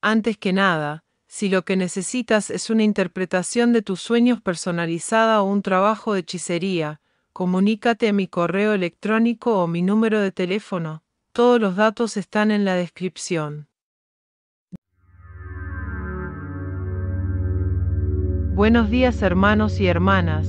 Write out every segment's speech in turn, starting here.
Antes que nada, si lo que necesitas es una interpretación de tus sueños personalizada o un trabajo de hechicería, comunícate a mi correo electrónico o mi número de teléfono. Todos los datos están en la descripción. Buenos días hermanos y hermanas.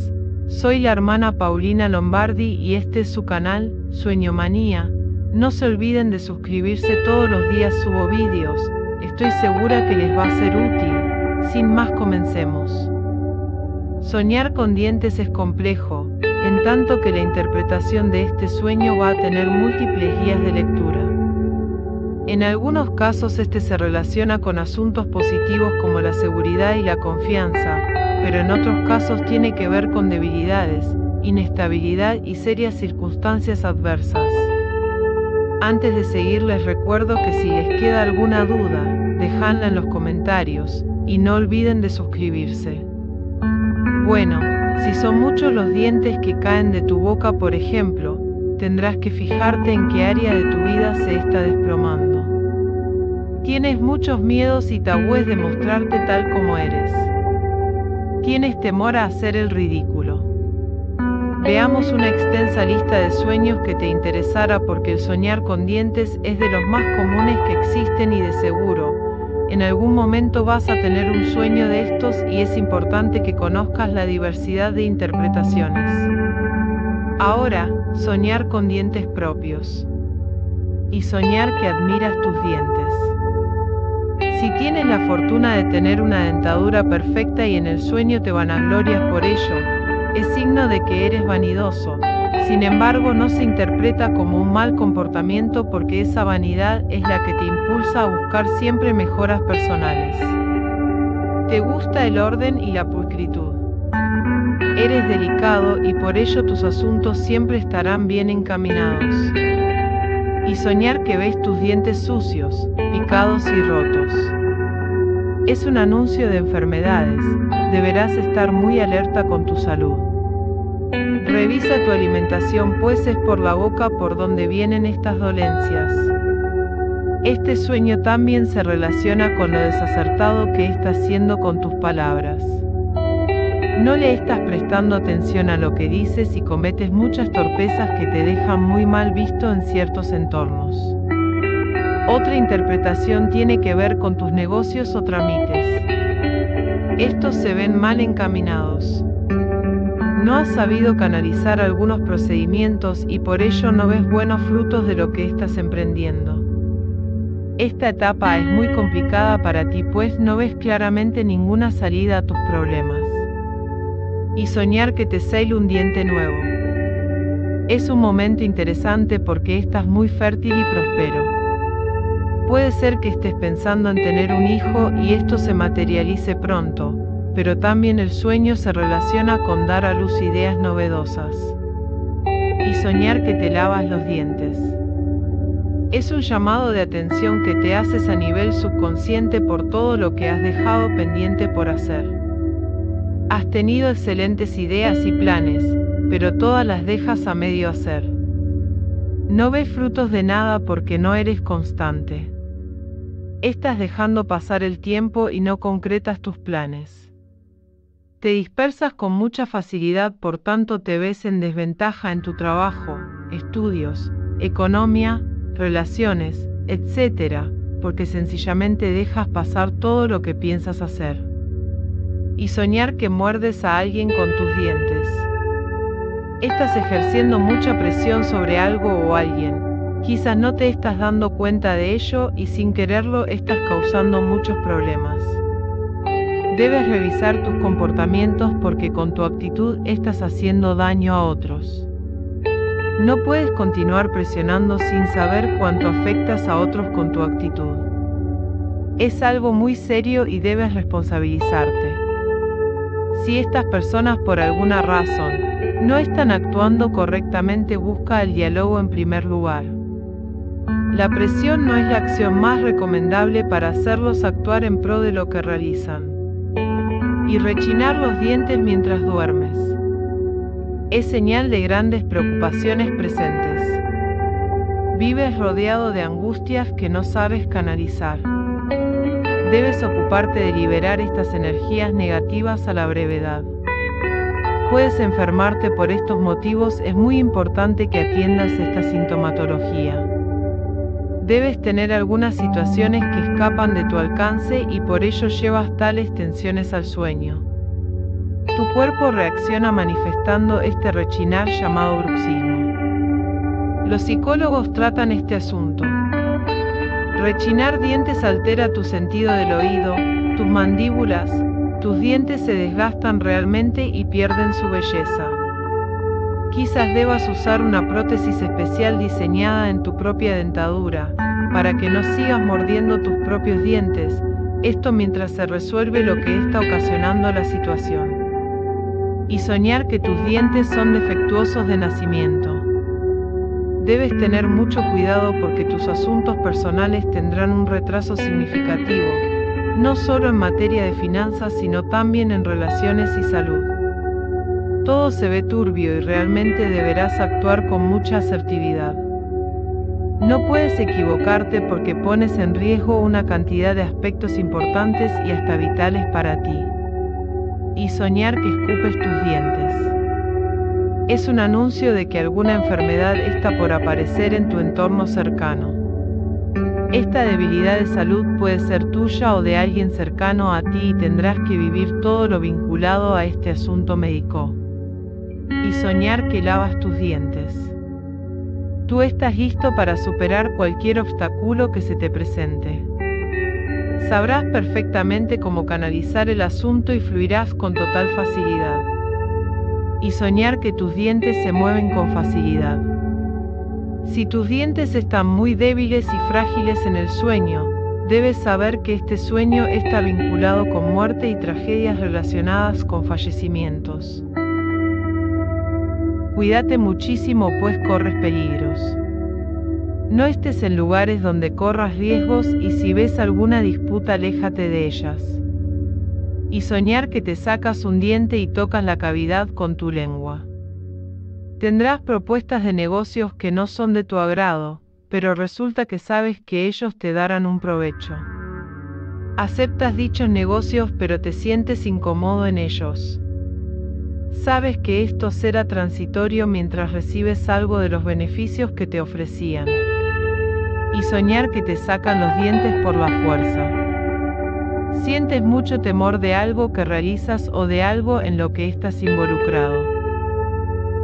Soy la hermana Paulina Lombardi y este es su canal, Sueño Manía. No se olviden de suscribirse todos los días subo vídeos. Estoy segura que les va a ser útil. Sin más comencemos. Soñar con dientes es complejo, en tanto que la interpretación de este sueño va a tener múltiples guías de lectura. En algunos casos este se relaciona con asuntos positivos como la seguridad y la confianza, pero en otros casos tiene que ver con debilidades, inestabilidad y serias circunstancias adversas. Antes de seguir les recuerdo que si les queda alguna duda, dejadla en los comentarios y no olviden de suscribirse. Bueno, si son muchos los dientes que caen de tu boca, por ejemplo, tendrás que fijarte en qué área de tu vida se está desplomando. Tienes muchos miedos y tabúes de mostrarte tal como eres. Tienes temor a hacer el ridículo. Veamos una extensa lista de sueños que te interesara porque el soñar con dientes es de los más comunes que existen y de seguro. En algún momento vas a tener un sueño de estos y es importante que conozcas la diversidad de interpretaciones. Ahora, soñar con dientes propios. Y soñar que admiras tus dientes. Si tienes la fortuna de tener una dentadura perfecta y en el sueño te vanaglorias por ello, es signo de que eres vanidoso. Sin embargo, no se interpreta como un mal comportamiento porque esa vanidad es la que te impulsa a buscar siempre mejoras personales. Te gusta el orden y la pulcritud. Eres delicado y por ello tus asuntos siempre estarán bien encaminados y soñar que ves tus dientes sucios, picados y rotos. Es un anuncio de enfermedades, deberás estar muy alerta con tu salud. Revisa tu alimentación pues es por la boca por donde vienen estas dolencias. Este sueño también se relaciona con lo desacertado que estás haciendo con tus palabras. No le estás prestando atención a lo que dices y cometes muchas torpezas que te dejan muy mal visto en ciertos entornos. Otra interpretación tiene que ver con tus negocios o trámites. Estos se ven mal encaminados. No has sabido canalizar algunos procedimientos y por ello no ves buenos frutos de lo que estás emprendiendo. Esta etapa es muy complicada para ti pues no ves claramente ninguna salida a tus problemas y soñar que te sale un diente nuevo. Es un momento interesante porque estás muy fértil y próspero. Puede ser que estés pensando en tener un hijo y esto se materialice pronto, pero también el sueño se relaciona con dar a luz ideas novedosas. Y soñar que te lavas los dientes. Es un llamado de atención que te haces a nivel subconsciente por todo lo que has dejado pendiente por hacer. Has tenido excelentes ideas y planes, pero todas las dejas a medio hacer. No ves frutos de nada porque no eres constante. Estás dejando pasar el tiempo y no concretas tus planes. Te dispersas con mucha facilidad, por tanto te ves en desventaja en tu trabajo, estudios, economía, relaciones, etc., porque sencillamente dejas pasar todo lo que piensas hacer y soñar que muerdes a alguien con tus dientes. Estás ejerciendo mucha presión sobre algo o alguien. Quizás no te estás dando cuenta de ello y sin quererlo estás causando muchos problemas. Debes revisar tus comportamientos porque con tu actitud estás haciendo daño a otros. No puedes continuar presionando sin saber cuánto afectas a otros con tu actitud. Es algo muy serio y debes responsabilizarte. Si estas personas por alguna razón no están actuando correctamente, busca el diálogo en primer lugar. La presión no es la acción más recomendable para hacerlos actuar en pro de lo que realizan. Y rechinar los dientes mientras duermes. es señal de grandes preocupaciones presentes. Vives rodeado de angustias que no sabes canalizar. Debes ocuparte de liberar estas energías negativas a la brevedad. Puedes enfermarte por estos motivos, es muy importante que atiendas esta sintomatología. Debes tener algunas situaciones que escapan de tu alcance y por ello llevas tales tensiones al sueño. Tu cuerpo reacciona manifestando este rechinar llamado bruxismo. Los psicólogos tratan este asunto. Rechinar dientes altera tu sentido del oído, tus mandíbulas, tus dientes se desgastan realmente y pierden su belleza. Quizás debas usar una prótesis especial diseñada en tu propia dentadura, para que no sigas mordiendo tus propios dientes, esto mientras se resuelve lo que está ocasionando la situación. Y soñar que tus dientes son defectuosos de nacimiento. Debes tener mucho cuidado porque tus asuntos personales tendrán un retraso significativo, no solo en materia de finanzas, sino también en relaciones y salud. Todo se ve turbio y realmente deberás actuar con mucha asertividad. No puedes equivocarte porque pones en riesgo una cantidad de aspectos importantes y hasta vitales para ti. Y soñar que escupes tus dientes. Es un anuncio de que alguna enfermedad está por aparecer en tu entorno cercano. Esta debilidad de salud puede ser tuya o de alguien cercano a ti y tendrás que vivir todo lo vinculado a este asunto médico. Y soñar que lavas tus dientes. Tú estás listo para superar cualquier obstáculo que se te presente. Sabrás perfectamente cómo canalizar el asunto y fluirás con total facilidad. Y soñar que tus dientes se mueven con facilidad. Si tus dientes están muy débiles y frágiles en el sueño, debes saber que este sueño está vinculado con muerte y tragedias relacionadas con fallecimientos. Cuídate muchísimo pues corres peligros. No estés en lugares donde corras riesgos y si ves alguna disputa aléjate de ellas. Y soñar que te sacas un diente y tocas la cavidad con tu lengua. Tendrás propuestas de negocios que no son de tu agrado, pero resulta que sabes que ellos te darán un provecho. Aceptas dichos negocios pero te sientes incómodo en ellos. Sabes que esto será transitorio mientras recibes algo de los beneficios que te ofrecían. Y soñar que te sacan los dientes por la fuerza. Sientes mucho temor de algo que realizas o de algo en lo que estás involucrado.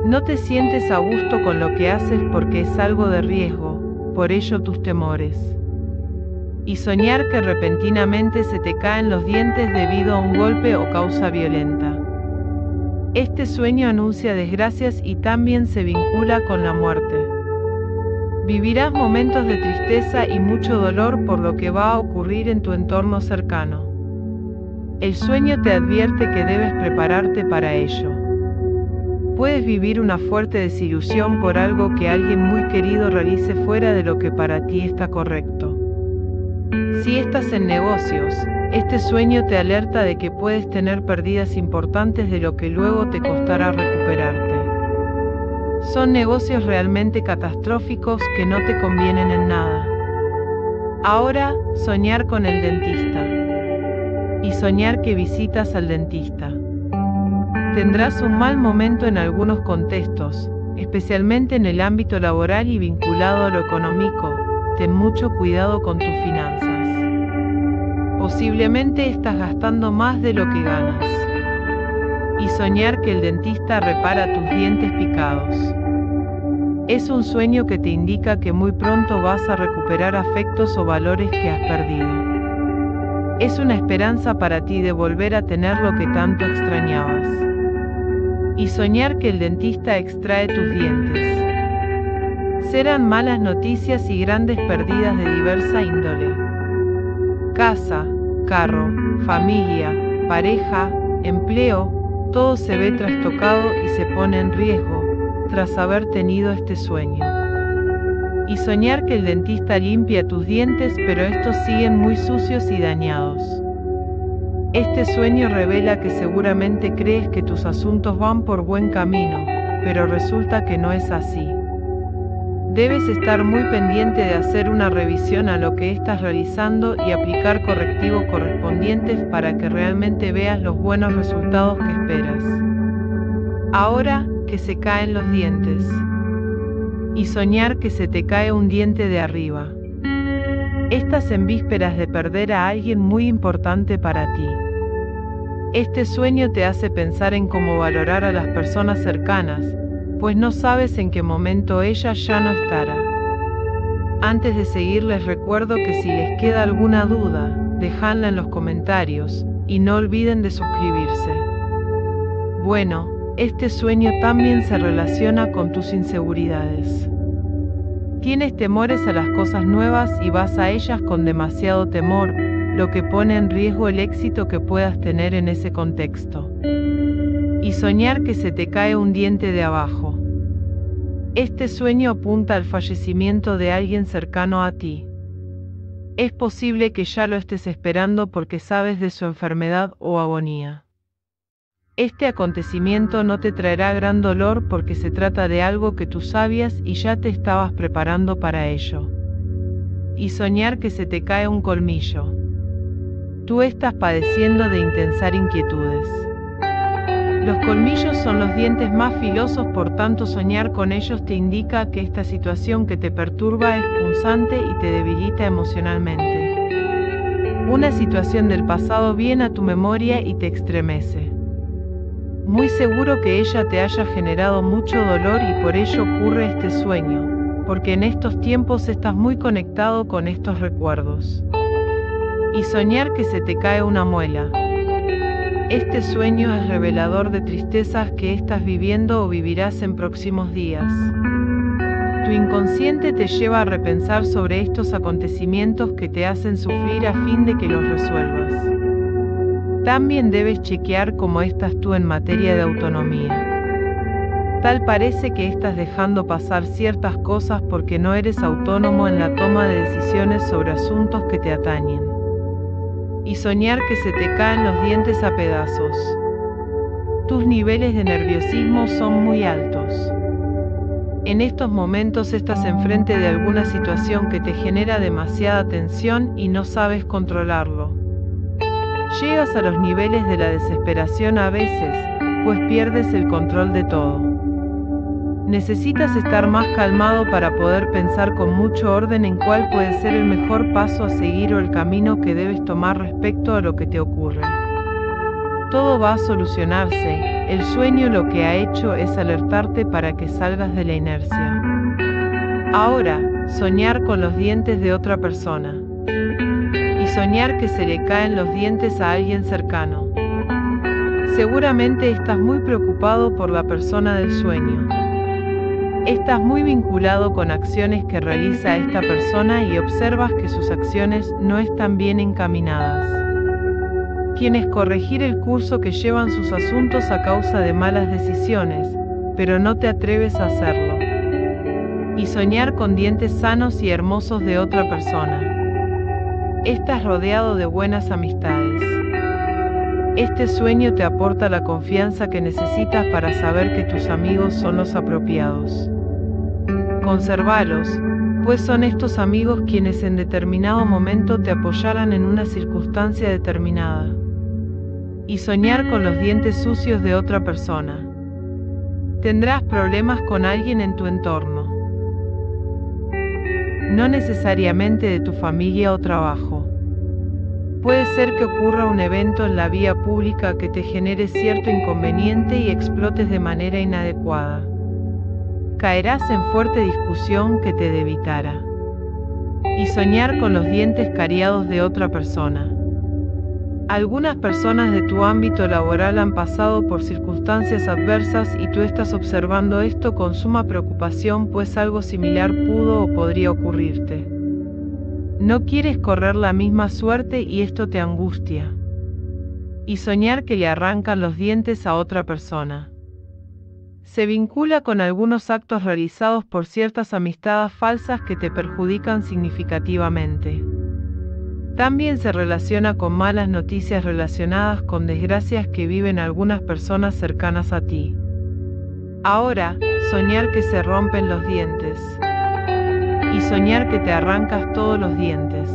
No te sientes a gusto con lo que haces porque es algo de riesgo, por ello tus temores. Y soñar que repentinamente se te caen los dientes debido a un golpe o causa violenta. Este sueño anuncia desgracias y también se vincula con la muerte. Vivirás momentos de tristeza y mucho dolor por lo que va a ocurrir en tu entorno cercano. El sueño te advierte que debes prepararte para ello. Puedes vivir una fuerte desilusión por algo que alguien muy querido realice fuera de lo que para ti está correcto. Si estás en negocios, este sueño te alerta de que puedes tener pérdidas importantes de lo que luego te costará recuperarte. Son negocios realmente catastróficos que no te convienen en nada. Ahora, soñar con el dentista. Y soñar que visitas al dentista. Tendrás un mal momento en algunos contextos, especialmente en el ámbito laboral y vinculado a lo económico. Ten mucho cuidado con tus finanzas. Posiblemente estás gastando más de lo que ganas. Y soñar que el dentista repara tus dientes picados. Es un sueño que te indica que muy pronto vas a recuperar afectos o valores que has perdido. Es una esperanza para ti de volver a tener lo que tanto extrañabas. Y soñar que el dentista extrae tus dientes. Serán malas noticias y grandes pérdidas de diversa índole. Casa, carro, familia, pareja, empleo, todo se ve trastocado y se pone en riesgo tras haber tenido este sueño. Y soñar que el dentista limpia tus dientes pero estos siguen muy sucios y dañados. Este sueño revela que seguramente crees que tus asuntos van por buen camino, pero resulta que no es así. Debes estar muy pendiente de hacer una revisión a lo que estás realizando y aplicar correctivos correspondientes para que realmente veas los buenos resultados que esperas. Ahora que se caen los dientes. Y soñar que se te cae un diente de arriba. Estás en vísperas de perder a alguien muy importante para ti. Este sueño te hace pensar en cómo valorar a las personas cercanas, pues no sabes en qué momento ella ya no estará. Antes de seguir les recuerdo que si les queda alguna duda, dejadla en los comentarios y no olviden de suscribirse. Bueno, este sueño también se relaciona con tus inseguridades. Tienes temores a las cosas nuevas y vas a ellas con demasiado temor, lo que pone en riesgo el éxito que puedas tener en ese contexto. Y soñar que se te cae un diente de abajo. Este sueño apunta al fallecimiento de alguien cercano a ti. Es posible que ya lo estés esperando porque sabes de su enfermedad o agonía. Este acontecimiento no te traerá gran dolor porque se trata de algo que tú sabías y ya te estabas preparando para ello. Y soñar que se te cae un colmillo. Tú estás padeciendo de intensar inquietudes. Los colmillos son los dientes más filosos, por tanto soñar con ellos te indica que esta situación que te perturba es punzante y te debilita emocionalmente. Una situación del pasado viene a tu memoria y te estremece. Muy seguro que ella te haya generado mucho dolor y por ello ocurre este sueño, porque en estos tiempos estás muy conectado con estos recuerdos y soñar que se te cae una muela. Este sueño es revelador de tristezas que estás viviendo o vivirás en próximos días. Tu inconsciente te lleva a repensar sobre estos acontecimientos que te hacen sufrir a fin de que los resuelvas. También debes chequear cómo estás tú en materia de autonomía. Tal parece que estás dejando pasar ciertas cosas porque no eres autónomo en la toma de decisiones sobre asuntos que te atañen y soñar que se te caen los dientes a pedazos. Tus niveles de nerviosismo son muy altos. En estos momentos estás enfrente de alguna situación que te genera demasiada tensión y no sabes controlarlo. Llegas a los niveles de la desesperación a veces, pues pierdes el control de todo. Necesitas estar más calmado para poder pensar con mucho orden en cuál puede ser el mejor paso a seguir o el camino que debes tomar respecto a lo que te ocurre. Todo va a solucionarse, el sueño lo que ha hecho es alertarte para que salgas de la inercia. Ahora, soñar con los dientes de otra persona. Y soñar que se le caen los dientes a alguien cercano. Seguramente estás muy preocupado por la persona del sueño. Estás muy vinculado con acciones que realiza esta persona y observas que sus acciones no están bien encaminadas. Quieres corregir el curso que llevan sus asuntos a causa de malas decisiones, pero no te atreves a hacerlo. Y soñar con dientes sanos y hermosos de otra persona. Estás rodeado de buenas amistades. Este sueño te aporta la confianza que necesitas para saber que tus amigos son los apropiados. Conservalos, pues son estos amigos quienes en determinado momento te apoyarán en una circunstancia determinada. Y soñar con los dientes sucios de otra persona. Tendrás problemas con alguien en tu entorno. No necesariamente de tu familia o trabajo. Puede ser que ocurra un evento en la vía pública que te genere cierto inconveniente y explotes de manera inadecuada caerás en fuerte discusión que te debitara. Y soñar con los dientes cariados de otra persona. Algunas personas de tu ámbito laboral han pasado por circunstancias adversas y tú estás observando esto con suma preocupación pues algo similar pudo o podría ocurrirte. No quieres correr la misma suerte y esto te angustia. Y soñar que le arrancan los dientes a otra persona se vincula con algunos actos realizados por ciertas amistades falsas que te perjudican significativamente. También se relaciona con malas noticias relacionadas con desgracias que viven algunas personas cercanas a ti. Ahora, soñar que se rompen los dientes. Y soñar que te arrancas todos los dientes.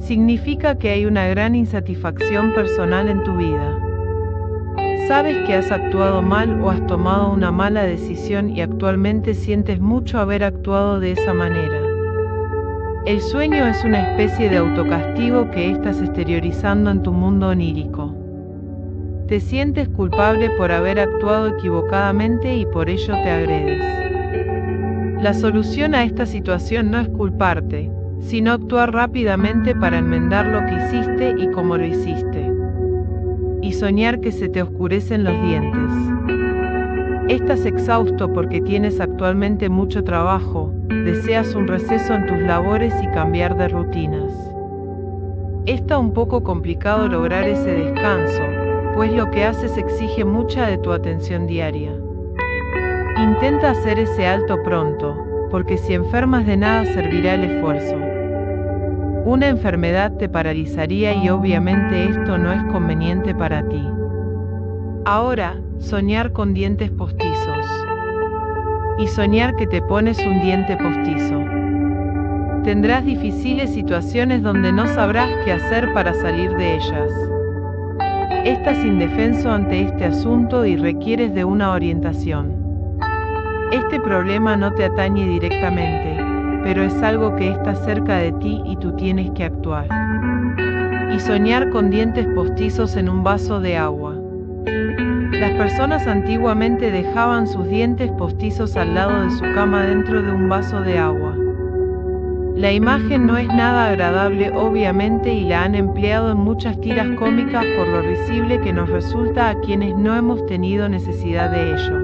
Significa que hay una gran insatisfacción personal en tu vida. Sabes que has actuado mal o has tomado una mala decisión y actualmente sientes mucho haber actuado de esa manera. El sueño es una especie de autocastigo que estás exteriorizando en tu mundo onírico. Te sientes culpable por haber actuado equivocadamente y por ello te agredes. La solución a esta situación no es culparte, sino actuar rápidamente para enmendar lo que hiciste y cómo lo hiciste. Y soñar que se te oscurecen los dientes. Estás exhausto porque tienes actualmente mucho trabajo, deseas un receso en tus labores y cambiar de rutinas. Está un poco complicado lograr ese descanso, pues lo que haces exige mucha de tu atención diaria. Intenta hacer ese alto pronto, porque si enfermas de nada servirá el esfuerzo. Una enfermedad te paralizaría y obviamente esto no es conveniente para ti. Ahora, soñar con dientes postizos. Y soñar que te pones un diente postizo. Tendrás difíciles situaciones donde no sabrás qué hacer para salir de ellas. Estás indefenso ante este asunto y requieres de una orientación. Este problema no te atañe directamente, pero es algo que está cerca de ti y tú tienes que actuar. Y soñar con dientes postizos en un vaso de agua. Las personas antiguamente dejaban sus dientes postizos al lado de su cama dentro de un vaso de agua. La imagen no es nada agradable obviamente y la han empleado en muchas tiras cómicas por lo risible que nos resulta a quienes no hemos tenido necesidad de ello.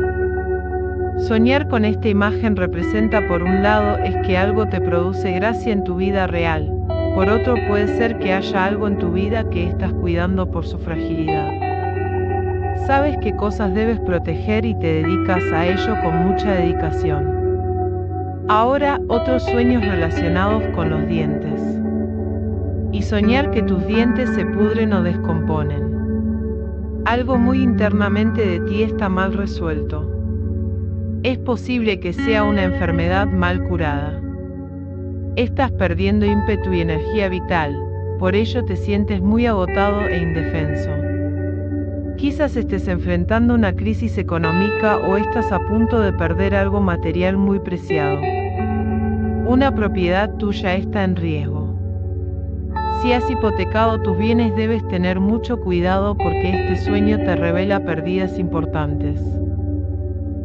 Soñar con esta imagen representa por un lado es que algo te produce gracia en tu vida real, por otro puede ser que haya algo en tu vida que estás cuidando por su fragilidad. Sabes qué cosas debes proteger y te dedicas a ello con mucha dedicación. Ahora otros sueños relacionados con los dientes. Y soñar que tus dientes se pudren o descomponen. Algo muy internamente de ti está mal resuelto. Es posible que sea una enfermedad mal curada. Estás perdiendo ímpetu y energía vital, por ello te sientes muy agotado e indefenso. Quizás estés enfrentando una crisis económica o estás a punto de perder algo material muy preciado. Una propiedad tuya está en riesgo. Si has hipotecado tus bienes debes tener mucho cuidado porque este sueño te revela pérdidas importantes.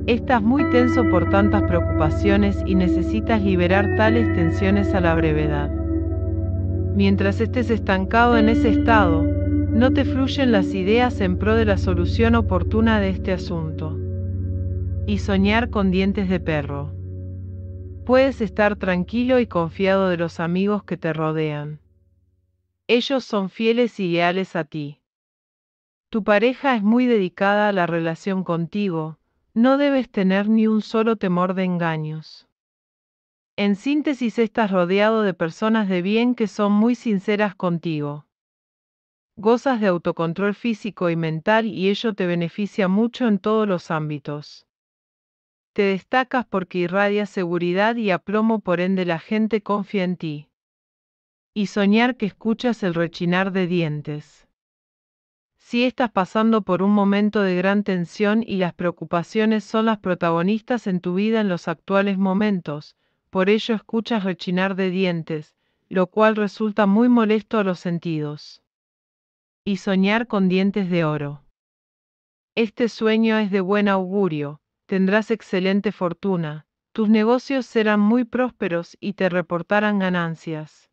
Estás muy tenso por tantas preocupaciones y necesitas liberar tales tensiones a la brevedad. Mientras estés estancado en ese estado, no te fluyen las ideas en pro de la solución oportuna de este asunto. Y soñar con dientes de perro. Puedes estar tranquilo y confiado de los amigos que te rodean. Ellos son fieles y leales a ti. Tu pareja es muy dedicada a la relación contigo, no debes tener ni un solo temor de engaños. En síntesis estás rodeado de personas de bien que son muy sinceras contigo. Gozas de autocontrol físico y mental y ello te beneficia mucho en todos los ámbitos. Te destacas porque irradias seguridad y aplomo por ende la gente confía en ti. Y soñar que escuchas el rechinar de dientes. Si estás pasando por un momento de gran tensión y las preocupaciones son las protagonistas en tu vida en los actuales momentos, por ello escuchas rechinar de dientes, lo cual resulta muy molesto a los sentidos y soñar con dientes de oro. Este sueño es de buen augurio, tendrás excelente fortuna, tus negocios serán muy prósperos y te reportarán ganancias.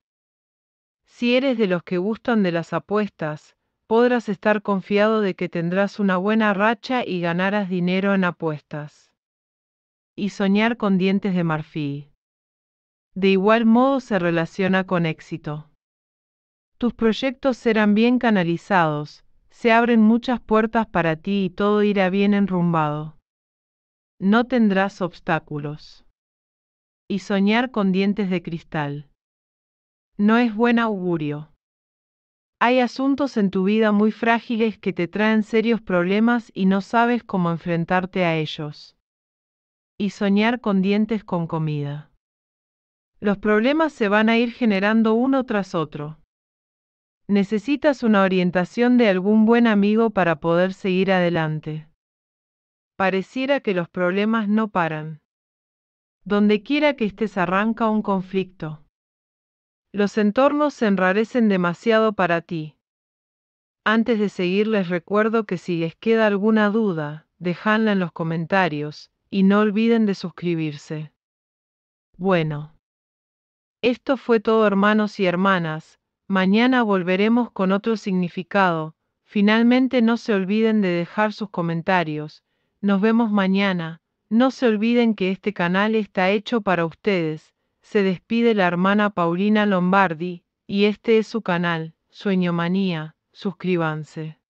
Si eres de los que gustan de las apuestas, podrás estar confiado de que tendrás una buena racha y ganarás dinero en apuestas. Y soñar con dientes de marfil. De igual modo se relaciona con éxito. Tus proyectos serán bien canalizados, se abren muchas puertas para ti y todo irá bien enrumbado. No tendrás obstáculos. Y soñar con dientes de cristal. No es buen augurio. Hay asuntos en tu vida muy frágiles que te traen serios problemas y no sabes cómo enfrentarte a ellos. Y soñar con dientes con comida. Los problemas se van a ir generando uno tras otro. Necesitas una orientación de algún buen amigo para poder seguir adelante. Pareciera que los problemas no paran. Donde quiera que estés arranca un conflicto. Los entornos se enrarecen demasiado para ti. Antes de seguir les recuerdo que si les queda alguna duda, dejadla en los comentarios y no olviden de suscribirse. Bueno. Esto fue todo hermanos y hermanas, mañana volveremos con otro significado, finalmente no se olviden de dejar sus comentarios, nos vemos mañana, no se olviden que este canal está hecho para ustedes, se despide la hermana Paulina Lombardi, y este es su canal, Sueñomanía, suscríbanse.